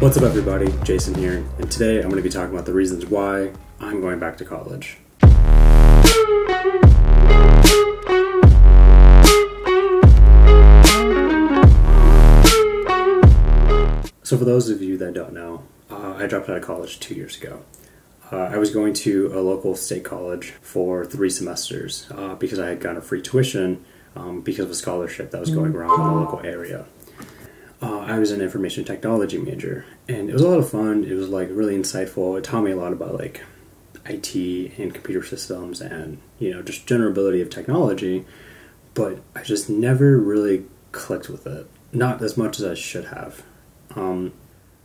What's up, everybody? Jason here, and today I'm going to be talking about the reasons why I'm going back to college. So, for those of you that don't know, uh, I dropped out of college two years ago. Uh, I was going to a local state college for three semesters uh, because I had gotten a free tuition um, because of a scholarship that was going around in the local area. Uh, I was an information technology major, and it was a lot of fun. It was like really insightful. It taught me a lot about like IT and computer systems, and you know just general ability of technology. But I just never really clicked with it, not as much as I should have. Um,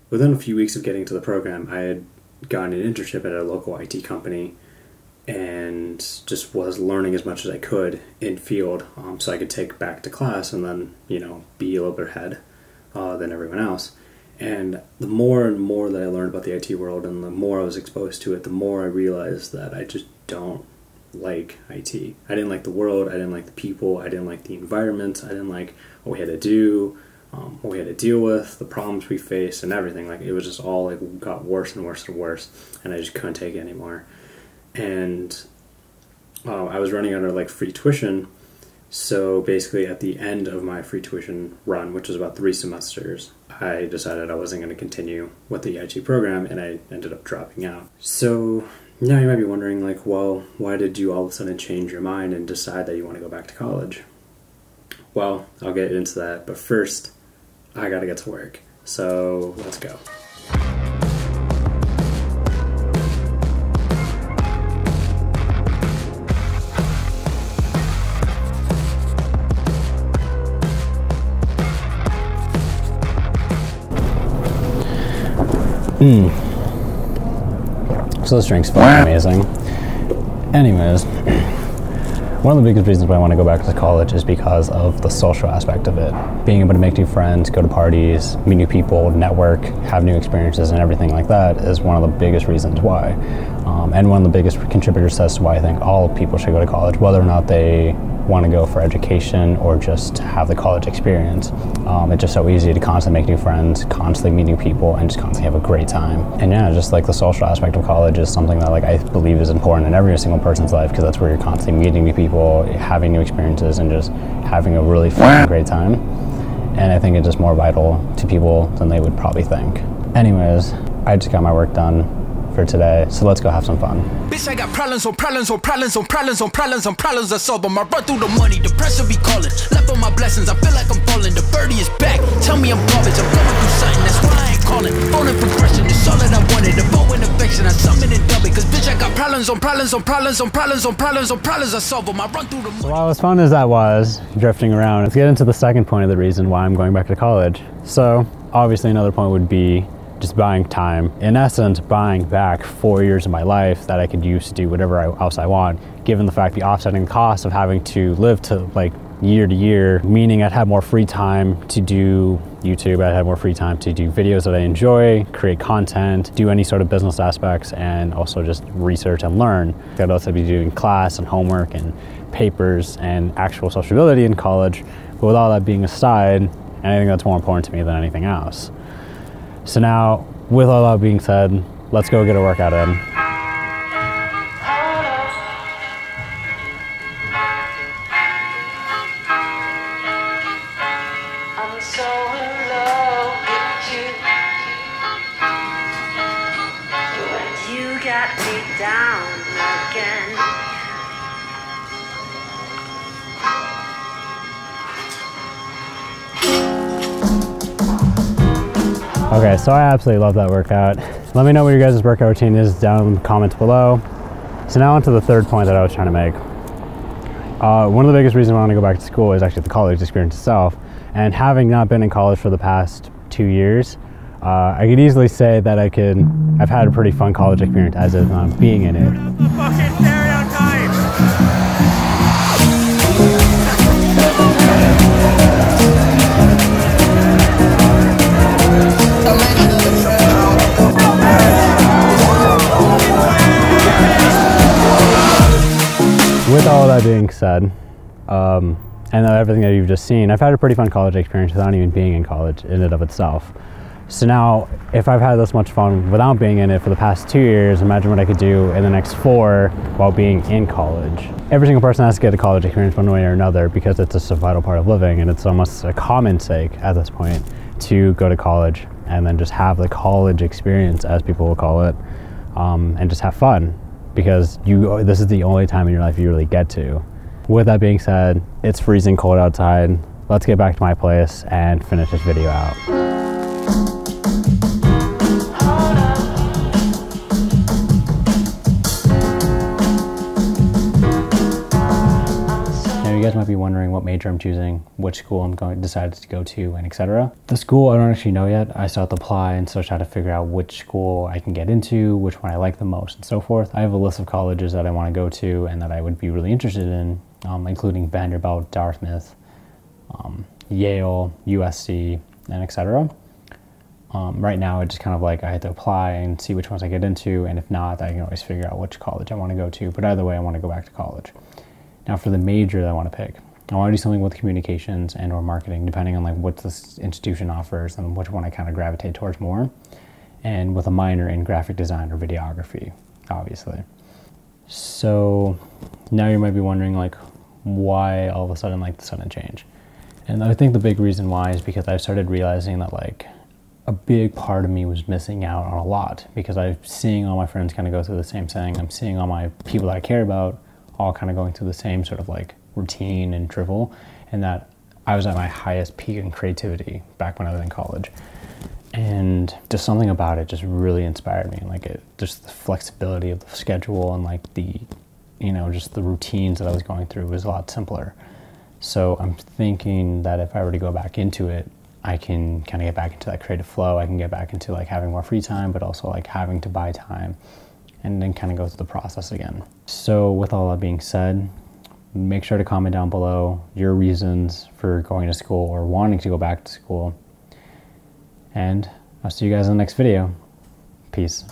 within a few weeks of getting to the program, I had gotten an internship at a local IT company and just was learning as much as I could in field um, so I could take back to class and then, you know, be a little bit ahead uh, than everyone else. And the more and more that I learned about the IT world and the more I was exposed to it, the more I realized that I just don't like IT. I didn't like the world, I didn't like the people, I didn't like the environment, I didn't like what we had to do, um, what we had to deal with, the problems we faced, and everything. Like it was just all like got worse and worse and worse, and I just couldn't take it anymore. And uh, I was running under like free tuition, so basically at the end of my free tuition run, which was about three semesters, I decided I wasn't going to continue with the IT program, and I ended up dropping out. So now you might be wondering, like, well, why did you all of a sudden change your mind and decide that you want to go back to college? Well, I'll get into that, but first, I gotta get to work. So let's go. Mm. So this drink's fucking amazing. Anyways, one of the biggest reasons why I want to go back to college is because of the social aspect of it. Being able to make new friends, go to parties, meet new people, network, have new experiences, and everything like that is one of the biggest reasons why. Um, and one of the biggest contributors as to why I think all people should go to college, whether or not they want to go for education or just have the college experience. Um, it's just so easy to constantly make new friends, constantly meet new people, and just constantly have a great time. And yeah, just like the social aspect of college is something that like I believe is important in every single person's life because that's where you're constantly meeting new people, having new experiences, and just having a really fun, great time. And I think it's just more vital to people than they would probably think. Anyways, I just got my work done for today, so let's go have some fun. Bitch, I got problems on problems on problems on problems on problems on problems I solve them. I run through the money, the pressure be calling. Left on my blessings, I feel like I'm falling. The birdie is back. Tell me I'm garbage, I'm going through something, that's why I ain't calling. Phone progression, it's all that I wanted. The vote and affection, I summon and dub it. Cause bitch, I got problems on problems on problems on problems on problems on problems I solve them. I run through the money. So while as fun as that was, drifting around, let's get into the second point of the reason why I'm going back to college. So obviously another point would be just buying time. In essence, buying back four years of my life that I could use to do whatever else I want, given the fact the offsetting cost of having to live to like year to year, meaning I'd have more free time to do YouTube, I'd have more free time to do videos that I enjoy, create content, do any sort of business aspects, and also just research and learn. I'd also be doing class and homework and papers and actual sociability in college. But with all that being aside, think that's more important to me than anything else. So now, with all that being said, let's go get a workout in. Okay, so I absolutely love that workout. Let me know what your guys' workout routine is down in the comments below. So now on to the third point that I was trying to make. Uh, one of the biggest reasons I want to go back to school is actually the college experience itself. And having not been in college for the past two years, uh, I could easily say that I could, I've had a pretty fun college experience as of um, being in it. That being said, um, and everything that you've just seen, I've had a pretty fun college experience without even being in college in and of itself. So now, if I've had this much fun without being in it for the past two years, imagine what I could do in the next four while being in college. Every single person has to get a college experience one way or another because it's just a vital part of living and it's almost a common sake at this point to go to college and then just have the college experience, as people will call it, um, and just have fun because you this is the only time in your life you really get to. With that being said, it's freezing cold outside. Let's get back to my place and finish this video out. Guys might be wondering what major I'm choosing, which school I'm going decided to go to, and etc. The school I don't actually know yet. I still have to apply and still try to figure out which school I can get into, which one I like the most, and so forth. I have a list of colleges that I want to go to and that I would be really interested in, um, including Vanderbilt, Dartmouth, um, Yale, USC, and etc. Um, right now, it's just kind of like I have to apply and see which ones I get into, and if not, I can always figure out which college I want to go to. But either way, I want to go back to college. Now, for the major that I want to pick, I want to do something with communications and or marketing, depending on like what this institution offers and which one I kind of gravitate towards more. And with a minor in graphic design or videography, obviously. So now you might be wondering like why all of a sudden like the sudden change. And I think the big reason why is because I've started realizing that like a big part of me was missing out on a lot because I'm seeing all my friends kind of go through the same thing. I'm seeing all my people that I care about all kind of going through the same sort of like routine and drivel, and that I was at my highest peak in creativity back when I was in college. And just something about it just really inspired me. Like it, just the flexibility of the schedule and like the, you know, just the routines that I was going through was a lot simpler. So I'm thinking that if I were to go back into it, I can kind of get back into that creative flow. I can get back into like having more free time, but also like having to buy time and then kind of go through the process again. So, with all that being said, make sure to comment down below your reasons for going to school or wanting to go back to school. And I'll see you guys in the next video. Peace.